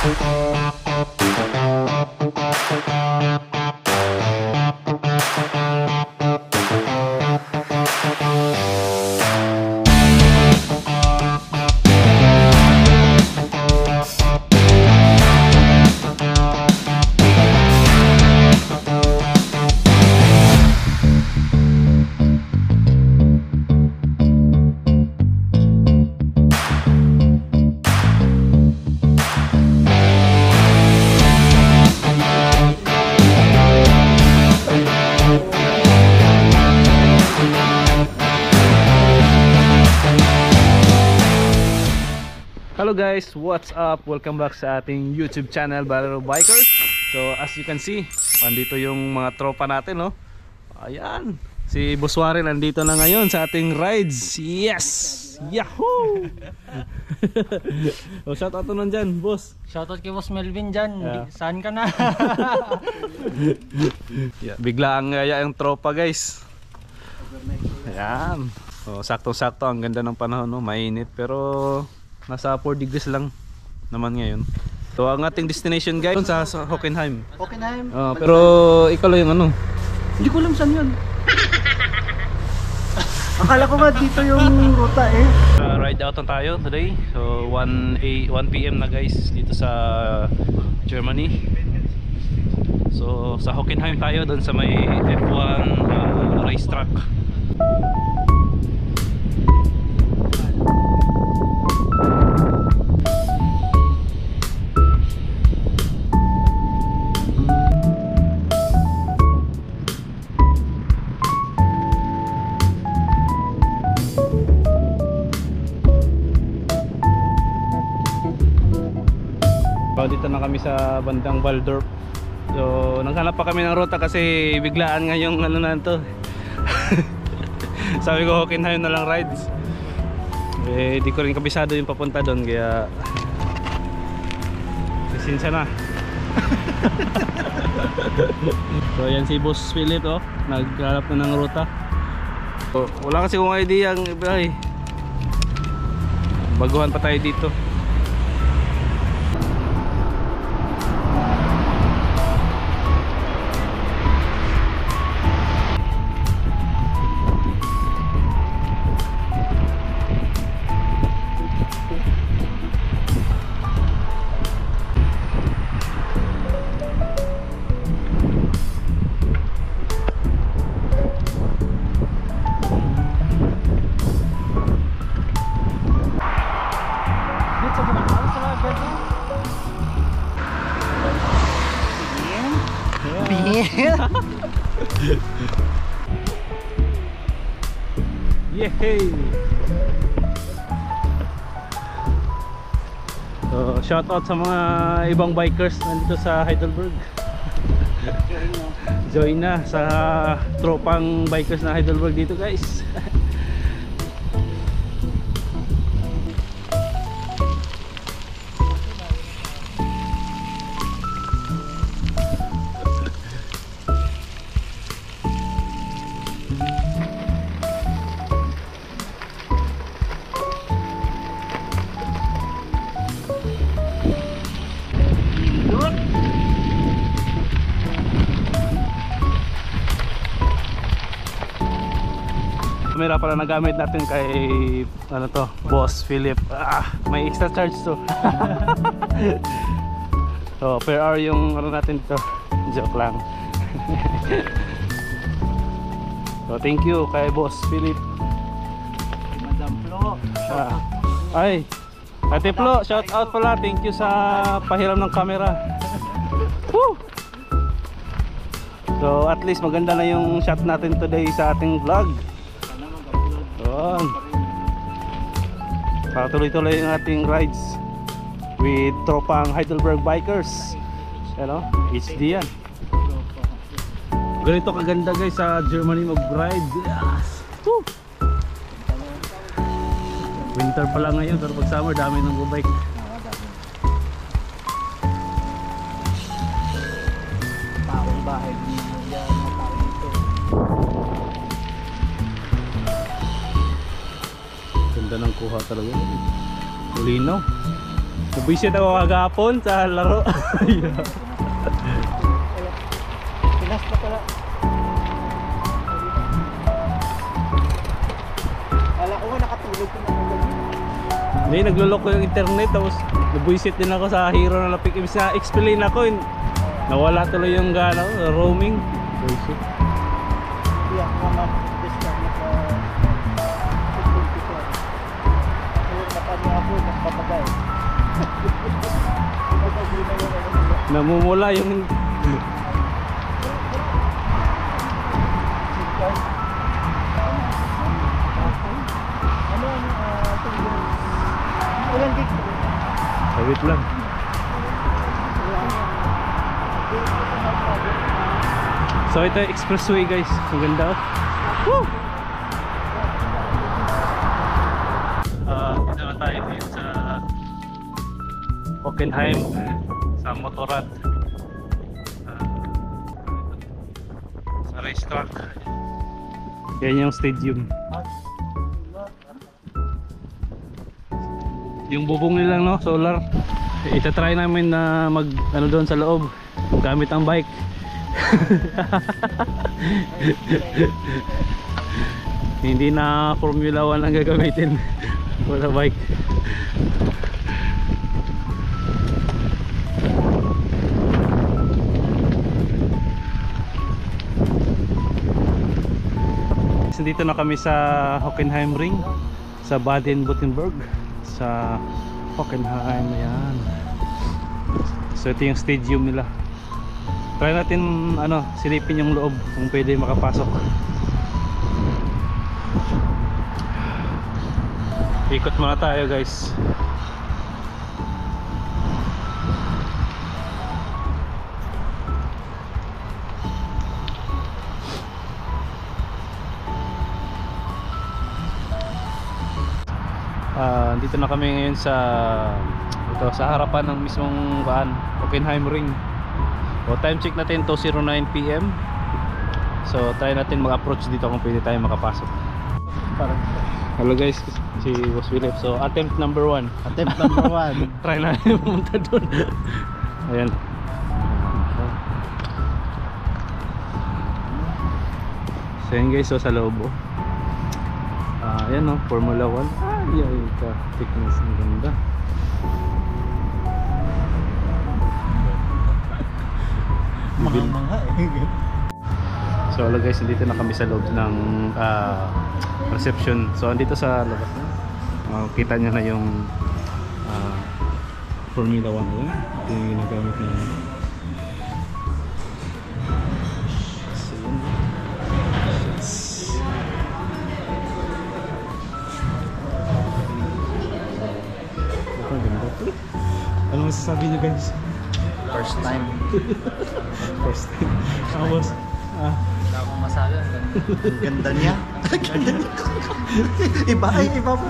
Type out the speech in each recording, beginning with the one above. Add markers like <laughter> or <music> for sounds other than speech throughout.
Hello guys, what's up? Welcome back sa ating YouTube channel Balero Bikers. So as you can see, andito yung mga tropa natin, no? Ayan. Si Buswari nandito na ngayon sa ating rides. Yes! Yahoo! <laughs> o shout out to nun dyan, boss. Shoutout kay Boss Melvin dyan. Yeah. Saan ka na? <laughs> Yeah, bigla ang ngaya yung tropa guys. Ayan. So, sakto-sakto ang ganda ng panahon, no? Mainit pero nasa 4 degrees lang naman ngayon. So ang ating destination guys sa, sa Hockenheim. Hockenheim. Ah, pero ikaw lang yung ano. Hindi ko alam saan yun. Akala ko nga dito yung ruta eh. Uh, ride out na tayo today. So 1 a 1 PM na guys dito sa Germany. So sa Hockenheim tayo doon sa may F1 uh, racetrack. Kami sa bandang Waldorf. So naghanap pa kami ng ruta kasi biglaan nga yung ano na to. <laughs> Sabi ko Hockenheim na lang rides. Eh di ko rin kabisado yung papunta doon kaya Pasensya na. <laughs> so yan si Boss Philip oh, naghanap na ng ruta. So, wala kasi kung idea ang iba eh. Baguhan pa tayo. Dito Yehey! So, shout out sa mga ibang bikers nandito sa Heidelberg. <laughs> Join na sa tropang bikers na Heidelberg dito guys. <laughs> Camera pala nagamit natin kay ano to, Boss Philip. Ah, may extra charge to. so, <laughs> per hour yung ano natin dito. Joke lang. so, <laughs> thank you kay Boss Philip. Madam Flo. Ah, ay, Ate Flo, shout out pala. Thank you sa pahiram ng camera. <laughs> Woo! So at least maganda na yung shot natin today sa ating vlog. Para tuloy-tuloy yung ating rides with tropang Heidelberg Bikers. Ano? HD yan. Ganito kaganda guys sa Germany mag-ride. Yes! Woo! Winter pa lang ngayon pero pag summer dami nang bike. Ganda ng kuha talaga. Ulinaw. Nabisit ako kagapon sa laro. <laughs> Pinas na pala. Kala ko nga nakatulog ko na. Hindi, naglulok ko yung internet tapos nabuisit din ako sa hero na lapik. Ibig na explain ako, nawala tuloy yung gana ko, roaming. Bullshit. Namumula yung? Wait lang. So ito yung expressway guys. Ang ganda oh. Woo! Na tayo dito sa Hockenheim Motorrad. Ah, sa racetrack. Yan yung stadium. Yung bubong nila no, solar. Ita-try namin na mag ano doon sa loob gamit ang bike. <laughs> Hindi na Formula 1 ang gagamitin. <laughs> Wala bike. So, dito na kami sa Hockenheim Ring sa Baden-Württemberg sa Hockenheim ayan. So ito yung stadium nila. Try natin ano silipin yung loob kung pwede makapasok. Ikot muna tayo guys Ah, dito na kami ngayon sa ito sa harapan ng mismong baan Hockenheim Ring. O time check natin 2:09 PM. So try natin mag-approach dito kung pwede tayo makapasok. Hello guys, si Boss Philip. So attempt number 1. attempt number one. <laughs> try natin pumunta doon. Ayan. So yun guys, so sa loob oh. Ah, ayan oh, Formula 1. Ay, ay, ka. Thickness ang ganda. <laughs> Mga eh. <laughs> So hello guys, dito na kami sa loob ng ah, reception. So andito sa labas na. Ah, kita nyo na yung ah, Formula 1 na Ito yung ginagamit na masasabi nyo guys? First time. <laughs> First time. Tapos, ah, Wala akong masabi. Ang ganda <laughs> niya. Ang ganda niya. <laughs> iba ay iba pa.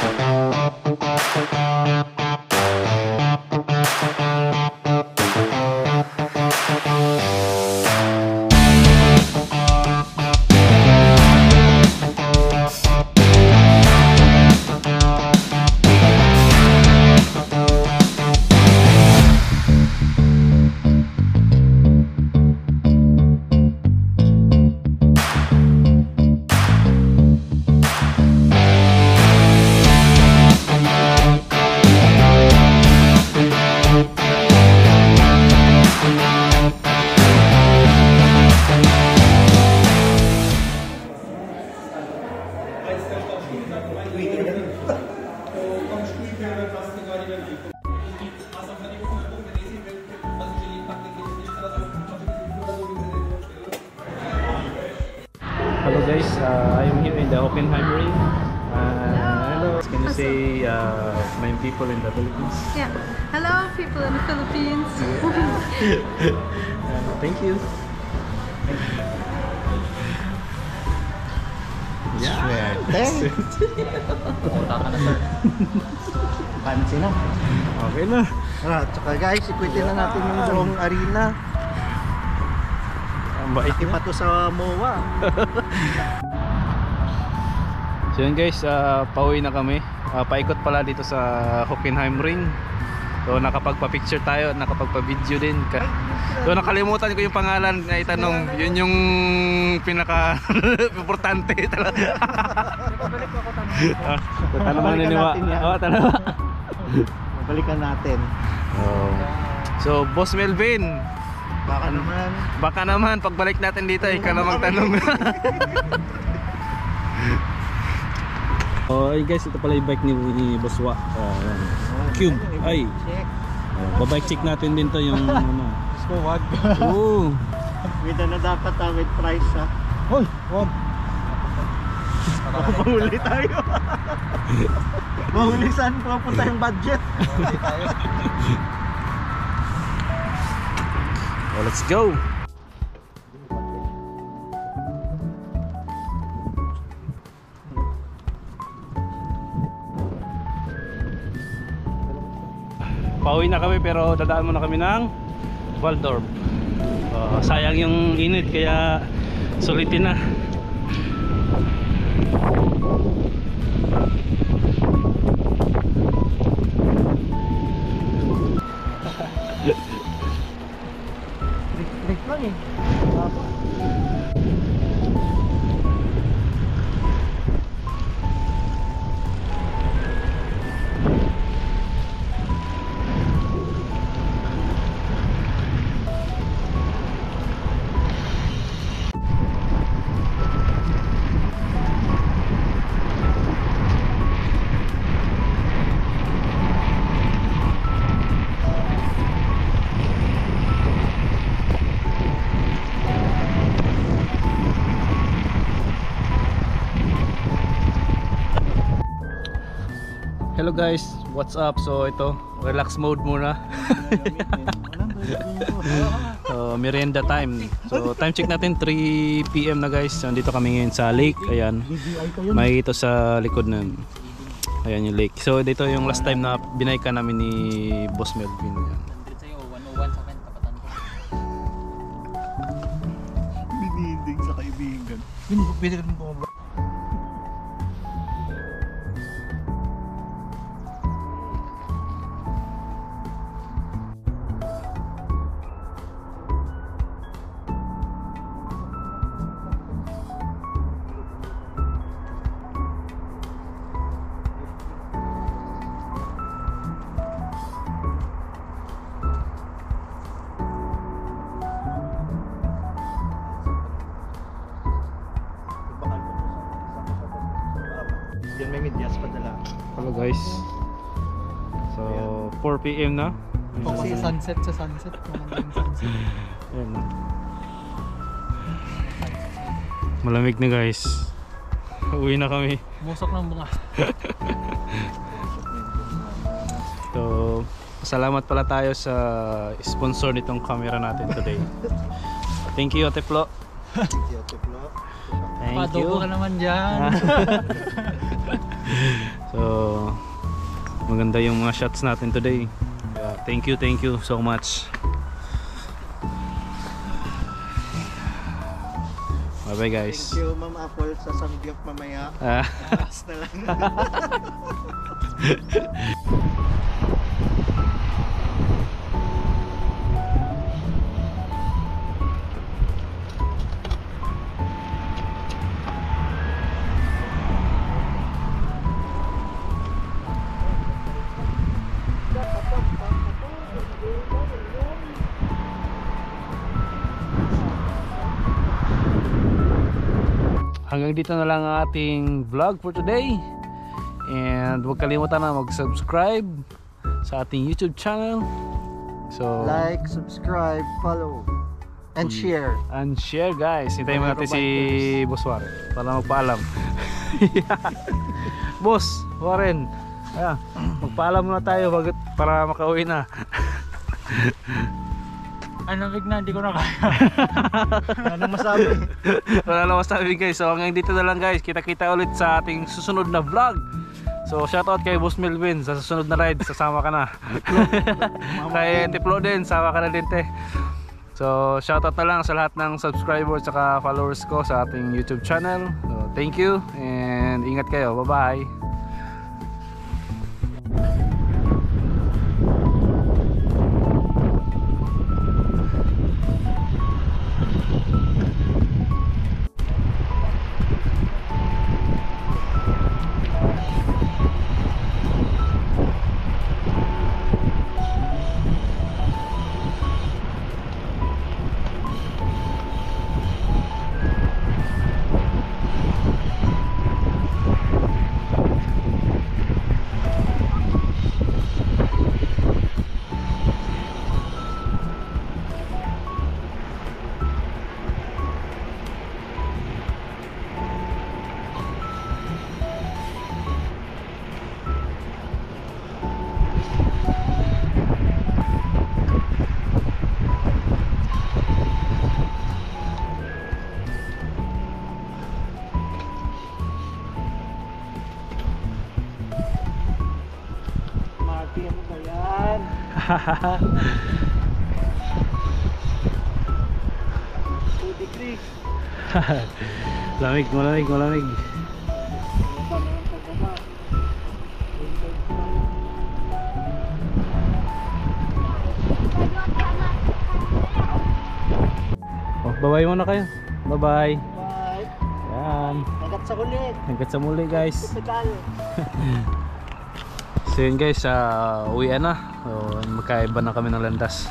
Hello guys, uh, I'm here in the Hockenheim Ring. Uh, hello, can you say uh, my people in the Philippines? Yeah. Hello, people in the Philippines. Uh, <laughs> thank you. Swerte. <laughs> Punta ka na sir. Pansin na. Okay na. Ah, tsaka guys, ikwitin na natin yung buong arena. Iba na. to sa MOA. <laughs> So yun guys, ah, pauwi na kami. Ah, paikot pala dito sa Hockenheim Ring. So nakapagpa-picture tayo, at nakapagpa-video din. So nakalimutan ko yung pangalan na itanong. Yun yung pinaka <laughs> importante <laughs> talaga. Ah, tanong mo Babalikan niniwa. natin yan. Oh, tanong. Balikan natin. Oh. So Boss Melvin, Baka naman. baka naman pagbalik natin dito ikaw na magtanong. <laughs> Oh, ay guys, ito pala yung bike ni, ni Boss Wa. Oh, ayan. Cube. Ay. Oh, babike check natin din to yung <laughs> ano. So, wag. Oo. With na dapat ah, with price ha. Hoy, wag. Mahuli tayo. <laughs> mahuli saan pupunta yung budget? Oh, let's go. Pauwi na kami pero dadaan muna kami ng Waldorf. Oh, sayang yung init kaya sulitin na. Hello guys, what's up? So ito, relax mode muna. So, merienda time. So, time check natin 3 PM na guys. Nandito kami ngayon sa lake. Ayan. May ito sa likod nun. Ayan yung lake. So, dito yung last time na binayka namin ni Boss Melvin. Ayan. Binidig sa kaibigan. Binigyan mo ko 4 PM na. Kasi sunset sa sunset. Yung sunset. <laughs> Ayan. Malamig na guys. Uwi na kami. Musok ng bunga. <laughs> So, salamat pala tayo sa sponsor nitong camera natin today. <laughs> Thank you, Ate Flo. Thank you. Padobo ka naman dyan. So, maganda yung mga shots natin today. Kaya, thank you, thank you so much. Bye bye guys. Thank you Ma'am Apple sa samgyup mamaya. Ah, na lang. <laughs> hanggang dito na lang ang ating vlog for today. And huwag kalimutan na mag-subscribe sa ating YouTube channel. So, like, subscribe, follow, and share. and share guys. Hintayin mo natin si Boss Warren para magpaalam. <laughs> Boss Warren, ayan, magpaalam muna tayo bagat para makauwi na. <laughs> Ay, namig na, hindi ko na kaya. <laughs> Anong masabi? Wala lang masabi guys. So hanggang dito na lang guys. Kita-kita ulit sa ating susunod na vlog. So shoutout kay Boss Melvin sa susunod na ride. Sasama ka na. <laughs> kay Tiplo din. Sama ka na din te. So shoutout na lang sa lahat ng subscribers at followers ko sa ating YouTube channel. So thank you and and ingat kayo. Bye-bye. <laughs> lamig, malamig, malamig. Oh, bye-bye muna kayo. Bye-bye. Bye. Yan. Nagat sa kulit. Hanggang sa muli guys. <laughs> So yun guys, uh, uwian na. So, magkaiba na kami ng landas.